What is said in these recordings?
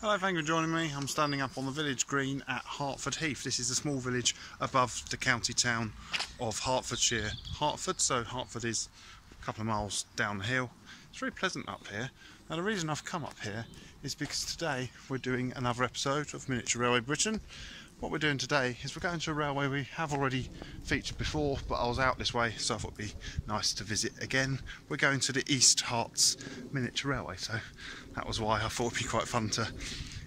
Hello, thank you for joining me. I'm standing up on the village green at Hertford Heath. This is a small village above the county town of Hertfordshire. Hertford, so Hertford is a couple of miles down the hill. It's very pleasant up here. Now the reason I've come up here is because today we're doing another episode of Miniature Railway Britain what we're doing today is we're going to a railway we have already featured before, but I was out this way, so I thought it'd be nice to visit again. We're going to the East Herts Miniature Railway, so that was why I thought it'd be quite fun to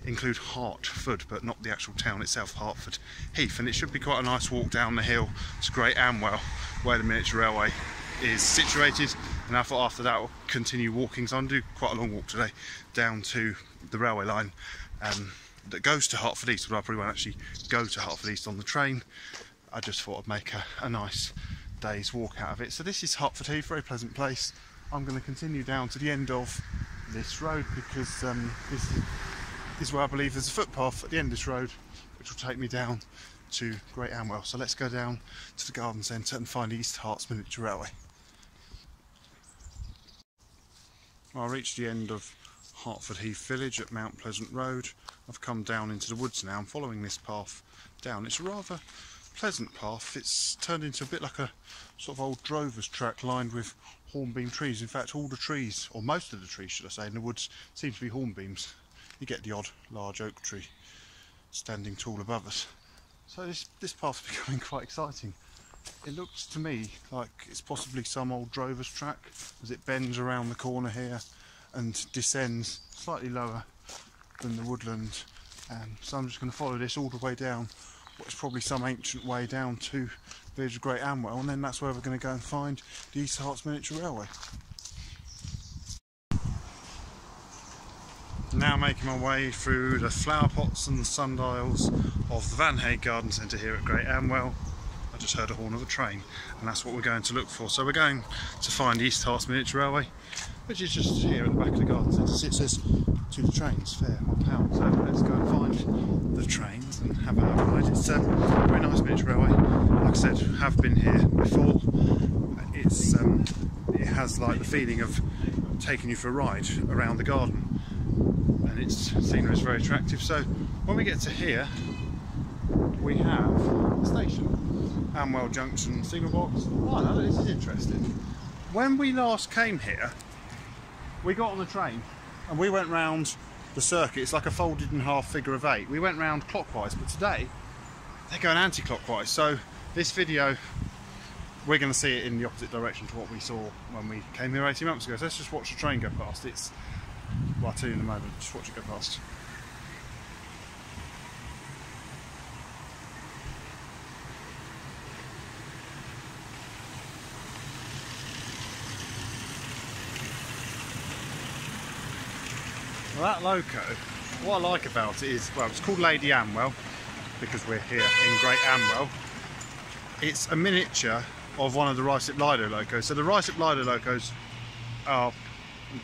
include Hertford, but not the actual town itself, Hertford Heath. And it should be quite a nice walk down the hill to Great Amwell, where the Miniature Railway is situated. And I thought after that we'll continue walking, so I'm going to do quite a long walk today down to the railway line. Um, that goes to Hertford East, but I probably won't actually go to Hertford East on the train. I just thought I'd make a, a nice day's walk out of it. So this is Hertford Heath, very pleasant place. I'm going to continue down to the end of this road because um, this is where I believe there's a footpath at the end of this road which will take me down to Great Amwell. So let's go down to the garden centre and find East Herts Miniature Railway. Well, I reached the end of Hertford Heath Village at Mount Pleasant Road. I've come down into the woods now. I'm following this path down. It's a rather pleasant path. It's turned into a bit like a sort of old drover's track lined with hornbeam trees. In fact, all the trees, or most of the trees, should I say, in the woods seem to be hornbeams. You get the odd large oak tree standing tall above us. So this, this path's becoming quite exciting. It looks to me like it's possibly some old drover's track as it bends around the corner here and descends slightly lower than the woodland. Um, so I'm just going to follow this all the way down what's probably some ancient way down to village of Great Amwell and then that's where we're going to go and find the East Herts Miniature Railway. Now making my way through the flower pots and sundials of the Van Hage Garden Centre here at Great Amwell. I just heard a horn of a train and that's what we're going to look for. So we're going to find East Herts Miniature Railway which is just here at the back of the garden centre. It says to the trains, fare one pound. So let's go and find the trains and have a ride. It's a very nice miniature railway. Like I said, have been here before. It's um, it has like the feeling of taking you for a ride around the garden, and its scenery is very attractive. So when we get to here, we have the station, Amwell Junction signal box. Oh, no, this is interesting. When we last came here, we got on the train and we went round the circuit. It's like a folded in half figure of eight. We went round clockwise, but today they're going anti-clockwise. So this video, we're going to see it in the opposite direction to what we saw when we came here 18 months ago. So let's just watch the train go past. It's, well, I'll tell you in a moment. Just watch it go past. That loco, what I like about it is, well, it's called Lady Amwell because we're here in Great Amwell. It's a miniature of one of the Ruislip Lido locos. So the Ruislip Lido locos are,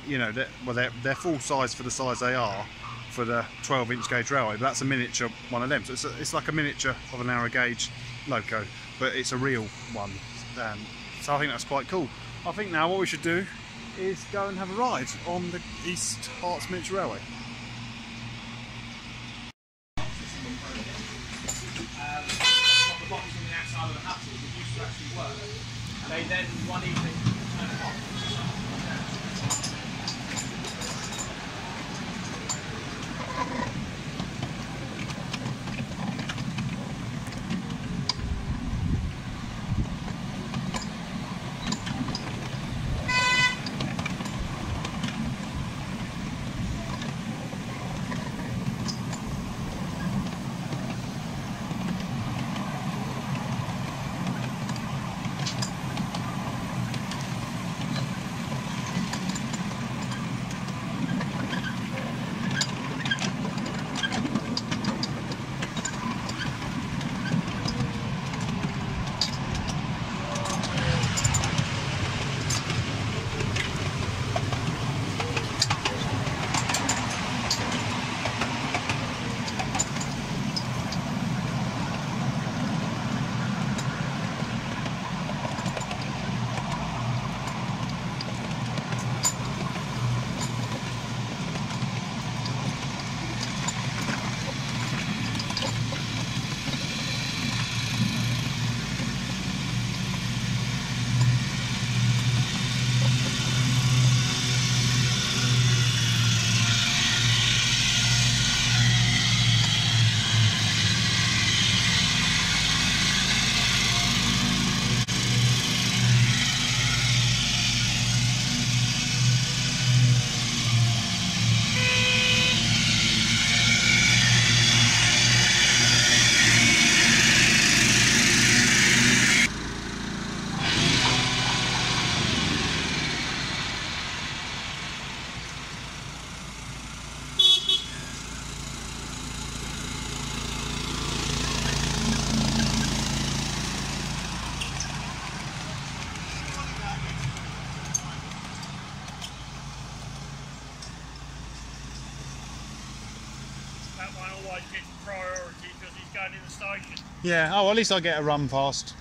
you know, they're, well, they're, they're full size for the size they are for the 12 inch gauge railway, but that's a miniature one of them. So it's, a, it's like a miniature of a narrow gauge loco, but it's a real one. Um, so I think that's quite cool. I think now what we should do is go and have a ride on the East Herts Miniature Railway. Yeah, oh, at least I get a run past.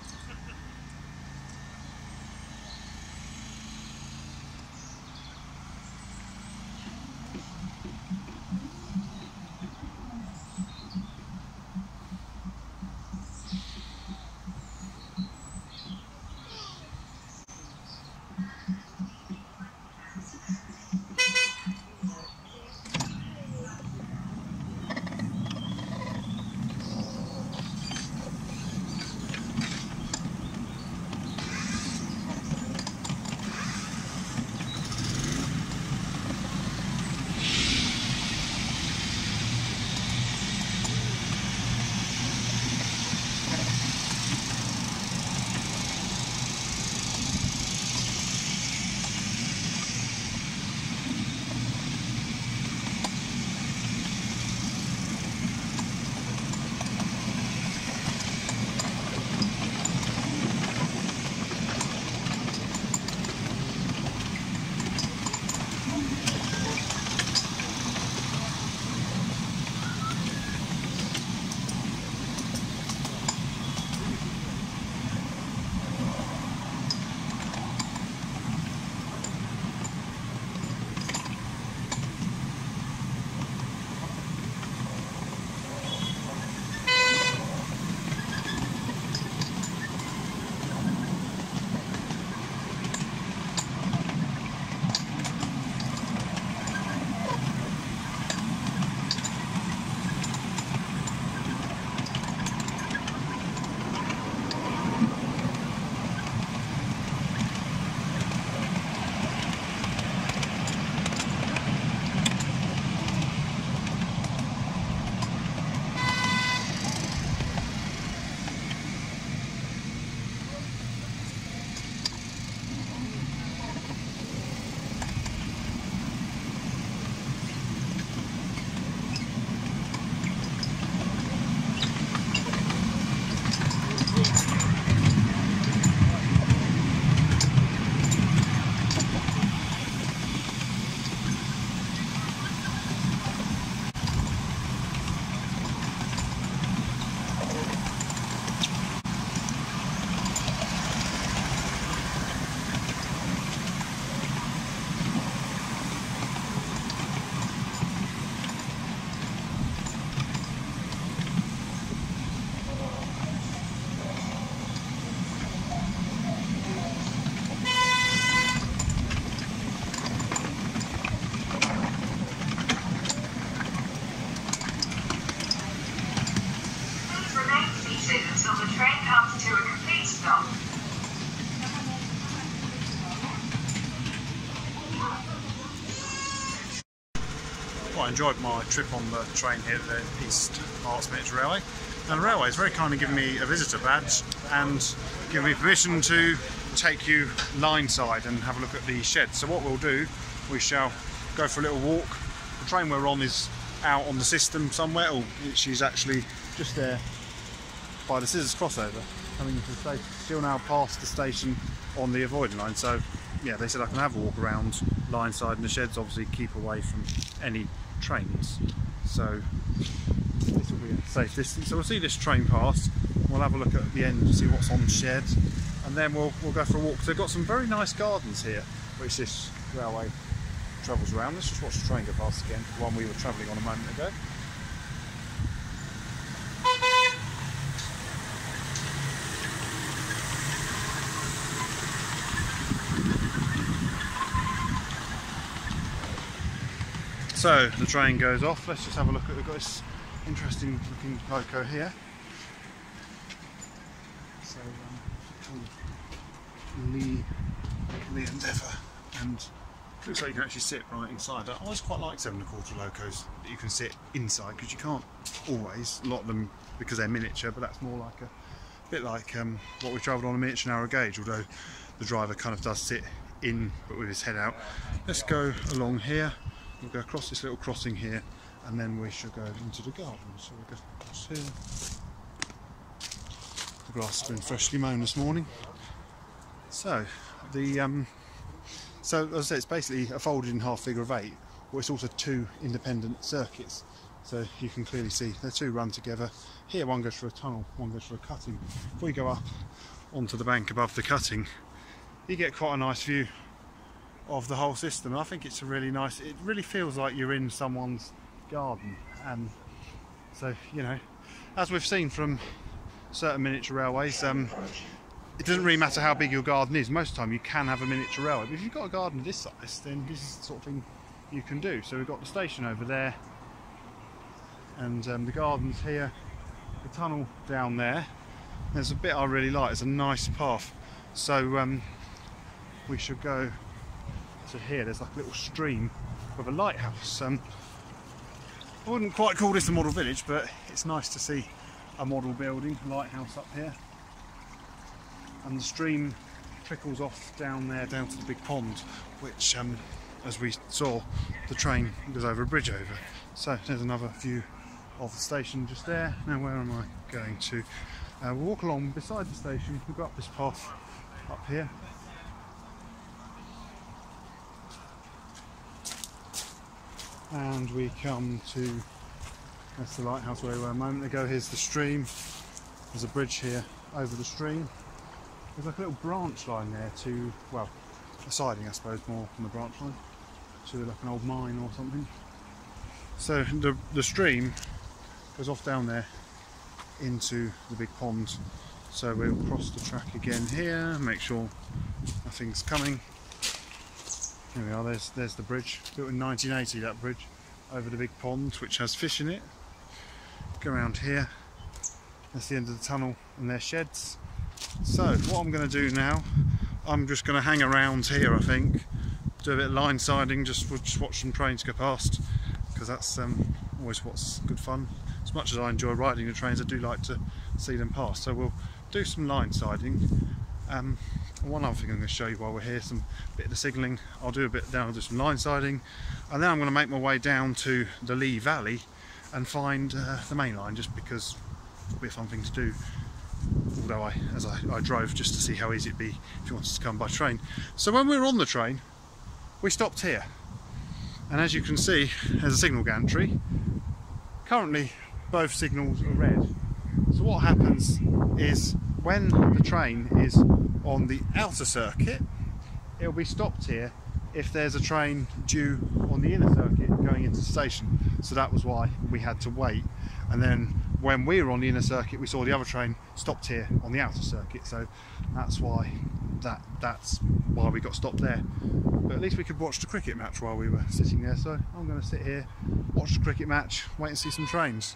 Enjoyed my trip on the train here the East Herts Metro Railway. And the railway has very kindly given me a visitor badge and given me permission to take you line side and have a look at the shed. So what we'll do, we shall go for a little walk. The train we're on is out on the system somewhere. Oh, she's actually just there by the Scissors crossover coming into the station. Still now past the station on the avoiding line. So yeah, they said I can have a walk around line side and the sheds obviously keep away from any trains. So this will be a safe distance. So we'll see this train pass. We'll have a look at the end to see what's on the shed and then we'll, we'll go for a walk. They've got some very nice gardens here which this railway travels around. Let's just watch the train go past again, the one we were travelling on a moment ago. So the train goes off. Let's just have a look at. We've got this interesting looking loco here. So um, Lee Lee Endeavour, and looks like you can actually sit right inside. I always quite like seven and a quarter locos that you can sit inside because you can't always. A lot of them because they're miniature, but that's more like a bit like um, what we travelled on a miniature narrow gauge. Although the driver kind of does sit in, but with his head out. Let's go along here. We'll go across this little crossing here, and then we shall go into the garden. So we'll go across here. The grass has been freshly mown this morning. So the um, so as I say, it's basically a folded in half figure of eight, but it's also two independent circuits. So you can clearly see the two run together. Here one goes through a tunnel, one goes through a cutting. If we go up onto the bank above the cutting, you get quite a nice view of the whole system. I think it's a really nice, it really feels like you're in someone's garden. And so, you know, as we've seen from certain miniature railways, um, it doesn't really matter how big your garden is. Most of the time you can have a miniature railway. But if you've got a garden of this size, then this is the sort of thing you can do. So we've got the station over there and um, the gardens here, the tunnel down there. There's a bit I really like, it's a nice path. So um, we should go to here. There's like a little stream with a lighthouse. Um, I wouldn't quite call this a model village, but it's nice to see a model building, lighthouse up here. And the stream trickles off down there, down to the big pond, which, um, as we saw, the train goes over a bridge over. So there's another view of the station just there. Now where am I going to? Uh, we'll walk along beside the station, we'll go up this path up here. And we come to, that's the lighthouse where we were a moment ago, here's the stream. There's a bridge here over the stream. There's like a little branch line there to, well, a siding I suppose more than the branch line, to like an old mine or something. So the, the stream goes off down there into the big pond. So we'll cross the track again here, make sure nothing's coming. Here we are, there's, there's the bridge, built in 1980 that bridge, over the big pond which has fish in it. Go around here, that's the end of the tunnel and their sheds. So what I'm going to do now, I'm just going to hang around here I think, do a bit of line siding, just, just watch some trains go past because that's um, always what's good fun. As much as I enjoy riding the trains, I do like to see them pass. So we'll do some line siding. Um, one other thing I'm going to show you while we're here, some bit of the signalling. I'll do a bit down, I'll do some line siding, and then I'm going to make my way down to the Lee Valley and find uh, the main line, just because it'll be a fun thing to do. Although I, as I, I drove just to see how easy it'd be if you wanted to come by train. So when we were on the train, we stopped here, and as you can see, there's a signal gantry. Currently, both signals are red. So what happens is when the train is on the outer circuit, it'll be stopped here if there's a train due on the inner circuit going into the station. So that was why we had to wait. And then when we were on the inner circuit, we saw the other train stopped here on the outer circuit. So that's why that that's why we got stopped there. But at least we could watch the cricket match while we were sitting there. So I'm going to sit here, watch the cricket match, wait and see some trains.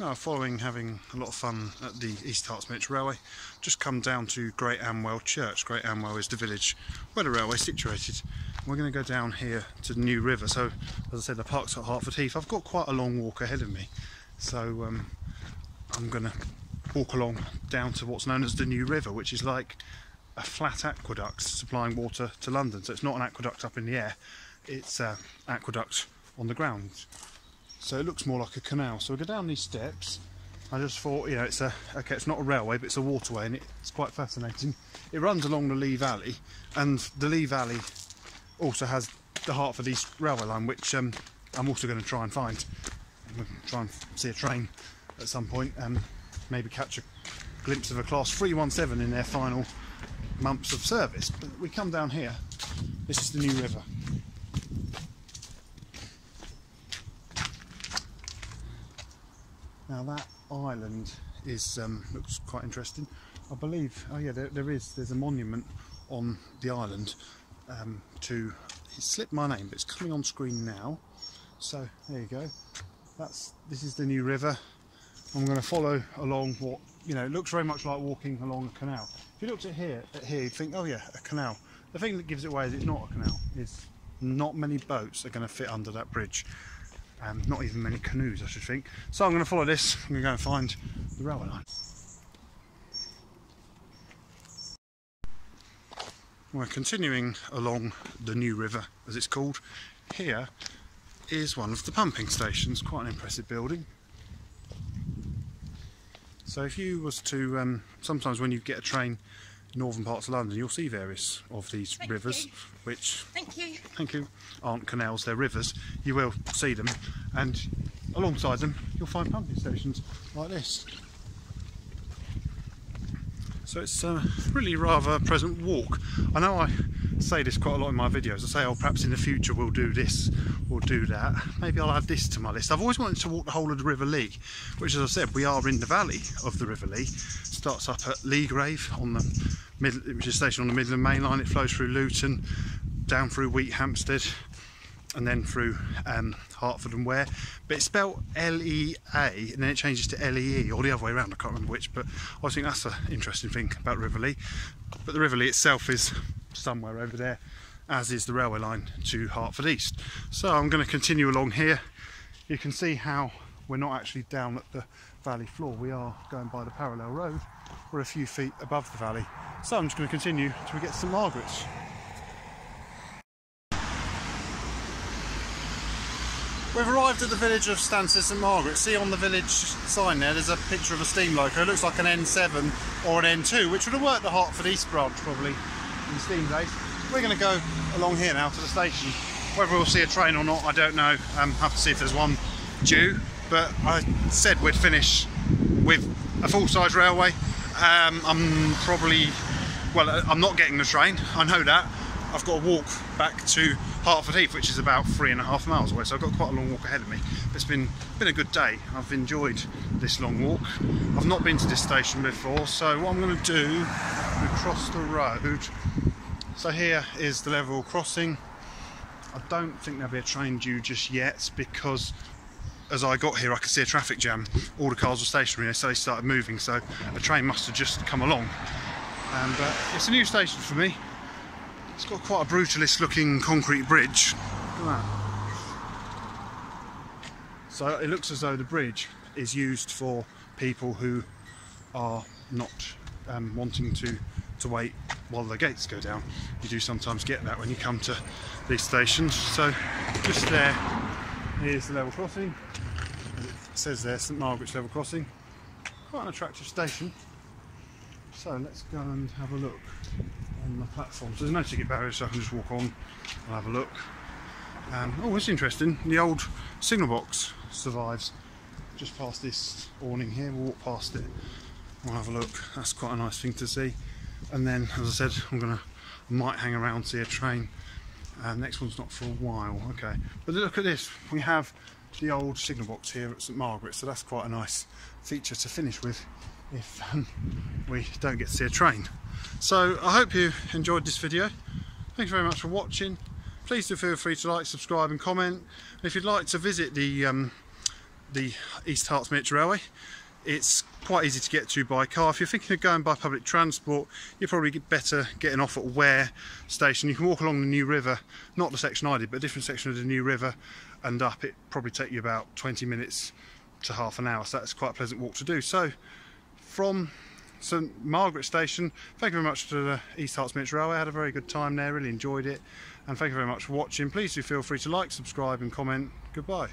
Now, following having a lot of fun at the East Military Railway, just come down to Great Amwell Church. Great Amwell is the village where the railway is situated. We're going to go down here to the New River. So, as I said, the park's at Hertford Heath. I've got quite a long walk ahead of me, so um, I'm going to walk along down to what's known as the New River, which is like a flat aqueduct supplying water to London. So it's not an aqueduct up in the air; it's an aqueduct on the ground so it looks more like a canal. So we go down these steps. I just thought, you know, it's a okay, it's not a railway, but it's a waterway, and it's quite fascinating. It runs along the Lee Valley, and the Lee Valley also has the Hertford East Railway line, which um, I'm also going to try and find. I'm going to try and see a train at some point, and maybe catch a glimpse of a Class 317 in their final months of service. But we come down here. This is the New River. Now that island is um, looks quite interesting. I believe, oh yeah, there, there is. There's a monument on the island um, to. It slipped my name, but it's coming on screen now. So there you go. That's this is the new river. I'm going to follow along what you know. It looks very much like walking along a canal. If you looked at here, at here, you'd think, oh yeah, a canal. The thing that gives it away is it's not a canal. It's not many boats are going to fit under that bridge. Um, not even many canoes, I should think. So I'm going to follow this. I'm going to go and find the railway line. We're continuing along the New River, as it's called. Here is one of the pumping stations. Quite an impressive building. So if you was to, um, sometimes when you get a train northern parts of London, you'll see various of these Thank rivers, you. which Thank you. thank you, aren't canals, they're rivers. You will see them, and alongside them, you'll find pumping stations like this. So it's a really rather pleasant walk. I know I say this quite a lot in my videos. I say, oh, perhaps in the future we'll do this, we'll do that. Maybe I'll add this to my list. I've always wanted to walk the whole of the River Lee, which, as I said, we are in the valley of the River Lee. Starts up at Leagrave on the which is a station on the Midland Main Line. It flows through Luton, down through Wheathampstead, and then through um, Hertford and Ware. But it's spelled L-E-A and then it changes to L-E-E or the other way around, I can't remember which, but I think that's an interesting thing about River Lee. But the River Lee itself is somewhere over there, as is the railway line to Hertford East. So I'm going to continue along here. You can see how we're not actually down at the valley floor, we are going by the parallel road. We're a few feet above the valley. So I'm just going to continue till we get to St Margaret's. We've arrived at the village of Stanstead St Margaret. See on the village sign there, there's a picture of a steam loco. It looks like an N7 or an N2, which would have worked the Hertford East branch probably in the steam days. We're going to go along here now to the station. Whether we'll see a train or not, I don't know. Um, have to see if there's one due. But I said we'd finish with a full-size railway. Um, I'm probably, well, I'm not getting the train. I know that. I've got to walk back to Hertford Heath, which is about three and a half miles away, so I've got quite a long walk ahead of me. It's been been a good day. I've enjoyed this long walk. I've not been to this station before, so what I'm going to do cross the road. So here is the level crossing. I don't think there'll be a train due just yet because as I got here I could see a traffic jam. All the cars were stationary, so they started moving, so a train must have just come along. And uh, it's a new station for me. It's got quite a brutalist looking concrete bridge. So it looks as though the bridge is used for people who are not um, wanting to, to wait while the gates go down. You do sometimes get that when you come to these stations. So just there is the level crossing. Says there St Margaret's level crossing. Quite an attractive station. So let's go and have a look on the platform. So there's no ticket barrier, so I can just walk on and have a look. Um, oh, it's interesting. The old signal box survives. Just past this awning here, we'll walk past it. We'll have a look. That's quite a nice thing to see. And then, as I said, I'm gonna I might hang around see a train. Uh, next one's not for a while. Okay, but look at this. We have the old signal box here at St Margaret, so that's quite a nice feature to finish with if um, we don't get to see a train. So I hope you enjoyed this video. Thank you very much for watching. Please do feel free to like, subscribe and comment. And if you'd like to visit the um, the East Hertsmere Railway. It's quite easy to get to by car. If you're thinking of going by public transport, you're probably better getting off at Ware station. You can walk along the New River, not the section I did, but a different section of the New River, and up. It probably take you about 20 minutes to half an hour. So that's quite a pleasant walk to do. So from St Margaret Station, thank you very much to the East Hertsmere Railway. I had a very good time there, really enjoyed it. And thank you very much for watching. Please do feel free to like, subscribe, and comment. Goodbye.